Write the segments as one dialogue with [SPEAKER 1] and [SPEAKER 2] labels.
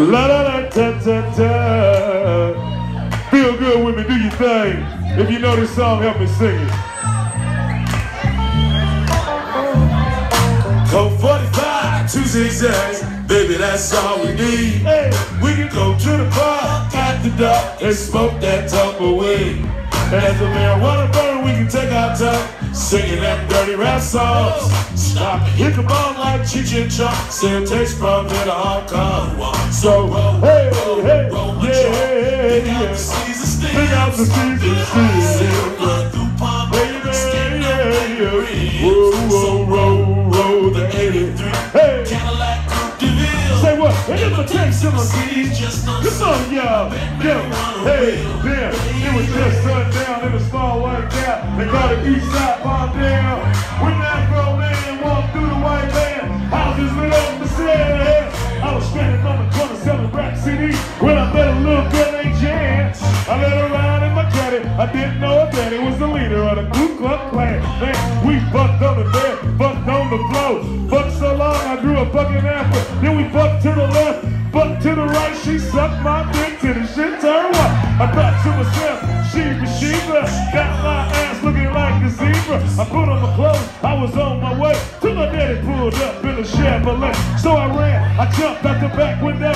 [SPEAKER 1] La la la ta ta ta. Feel good with me, do your thing. If you know this song, help me sing it.
[SPEAKER 2] Code 45, two zigzags, baby, that's all we need.
[SPEAKER 1] Hey.
[SPEAKER 2] We can go to the bar at the dock and smoke that tumbleweed. And as the marijuana burn, we can take our time singing them dirty rap songs. Stop and hit the ball like Cheech and Chong, send takes from here to Hong Kong. So
[SPEAKER 1] Hey,
[SPEAKER 2] roll,
[SPEAKER 1] hey, yeah,
[SPEAKER 2] joint,
[SPEAKER 1] yeah,
[SPEAKER 2] pick out
[SPEAKER 1] yeah.
[SPEAKER 2] the
[SPEAKER 1] out the Caesar And if I take some of these, come on, y'all. Yo, hey, damn. It was just sundown in a small white gap. They call it East Side Palm down. When that grown man walked through the white land, houses lit up for sale. I was standing on the corner selling rap CDs when I met a little girl named Jan. I let her ride in my caddy. I didn't know her daddy was the leader of the Ku Klux Klan. Man, we fucked on the bed, fucked on the floor. Fucked so long I grew a fucking apple. She sucked my dick till the shit turned white. I thought to myself, Sheba, Sheba, got my ass looking like a zebra. I put on my clothes, I was on my way till my daddy pulled up in a Chevrolet. So I ran, I jumped out the back window,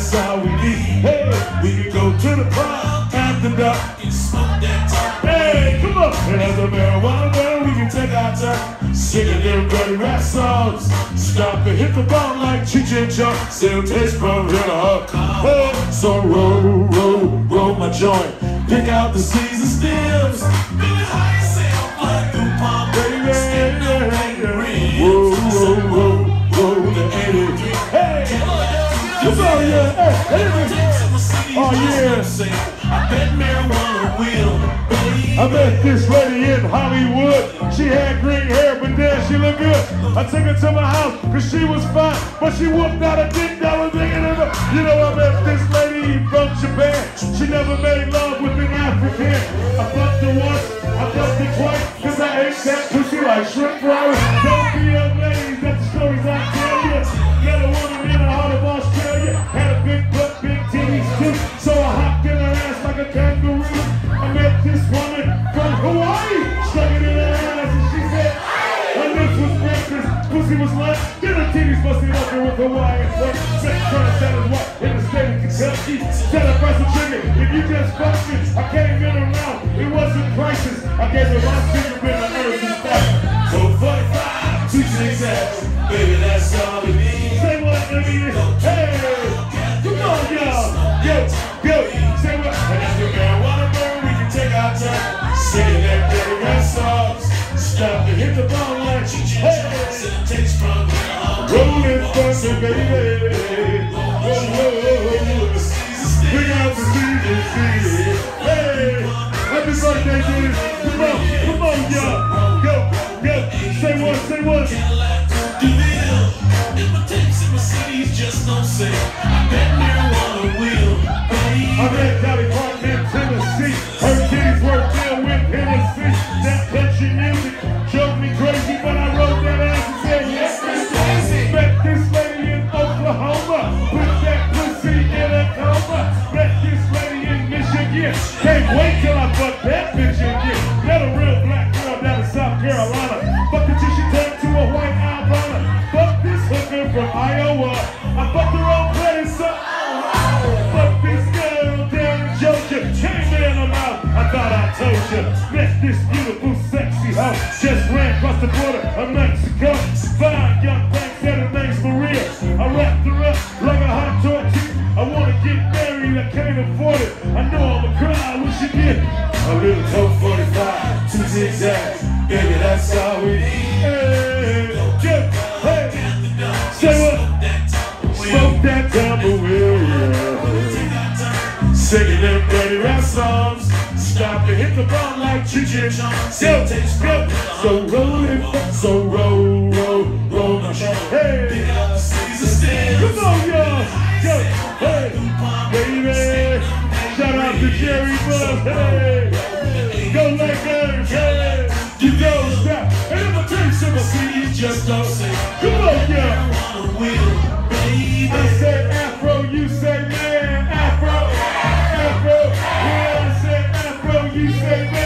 [SPEAKER 1] that's all we need. Hey, we can go to the bar at the dock.
[SPEAKER 2] and smoke that top.
[SPEAKER 1] Hey, come on. And as a marijuana burn, we can take our time singing them dirty rap songs. Stop and hit the ball like Cheech and Chong. Still taste from Hong Kong. Hey, so roll, roll, roll my joint. Pick out the Caesar stems. Met this lady in Hollywood. She had green hair, but damn, she looked good. I took her to my house, cause she was fine, but she whooped out a dick that was bigger than her. You know, I met this lady from Japan. She never made love with an African. I fucked her once, I fucked her twice, cause I ate that pussy like shrimp fries. With Hawaiian flirt. Sex to sell his wife in the state of Kentucky. Price of chicken, if you just fucked it, I came in around, it wasn't prices. I gave her my fingerprint,
[SPEAKER 2] Baby.
[SPEAKER 1] Whoa, whoa, We got the season, season. Across the border of Mexico. Fine young thing said her name's Maria. I wrapped her up like a hot tortilla. I wanna get married, I can't afford it. I know I'ma cry when she get
[SPEAKER 2] A little Coke 45, two zigzags, baby, that's all we need.
[SPEAKER 1] Hey, yeah, hey, say what? Smoke that tumbleweed. yeah. Singing them dirty rap songs. Stop and hit the ball like Chong. Yo, yo. So roll it, so roll, roll, roll my shit. Hey,
[SPEAKER 2] come on, y'all. Hey, baby. Shout out to
[SPEAKER 1] Jerry Buff. Hey, go Lakers. Hey, you know that. And if I tell you something, see you just don't say. Come on, y'all. I said Afro, you say man. Afro, Afro. Yeah, I said Afro, you say man.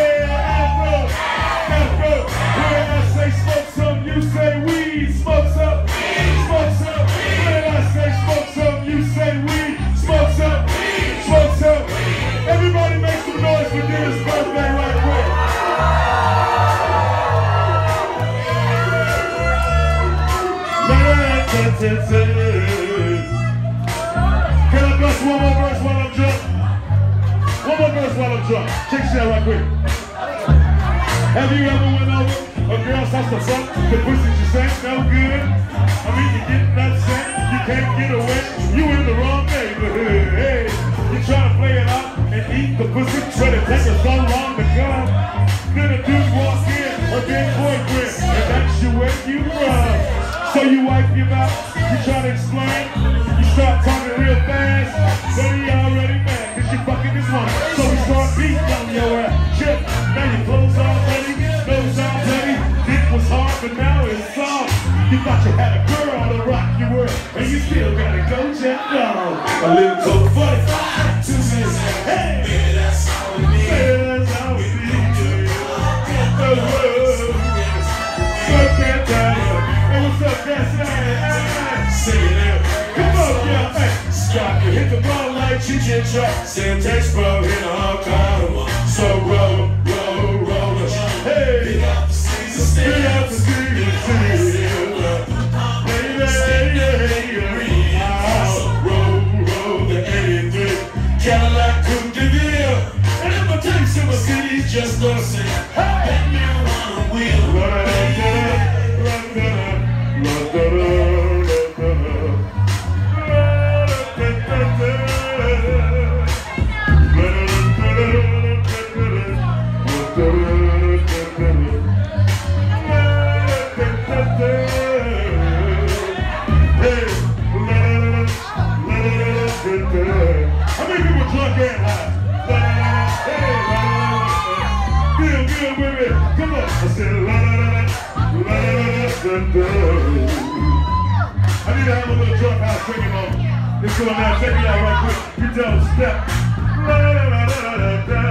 [SPEAKER 1] Right quick. Have you ever went over a girl's house to fuck? The pussy just ain't no good. I mean, you're getting upset. You can't get away. You in the wrong neighborhood. Hey, you trying to play it out and eat the pussy, but it takes so long to come. Then a dude walks in, a big boyfriend, and that's you where you from. So you wipe your mouth, you try to explain, you start talking real fast, but he already mad, cause you fucking this one. So we start beating on your ass. Shit, now your clothes all ready, nose all ready, dick was hard, but now it's soft. You thought you had a girl to rock your world, and you still gotta go check down. A little coke 45, two minutes, hey! That's all we need. That's all we need. Oh, oh. Fuck that time. Hey, what's up, hey, Sing it out. Come on, yeah. Hey, stop. You hit the ball can try. Text, bro, in a car. So roll, roll, roll. Hey, big up the season, big up the season. Baby, yeah, yeah. Roll, roll the 83. Cadillac Coupe. And just don't say, la I need to have a little drunk house singing moment. Let's go now. Check me out right quick. You tell them step. La la. La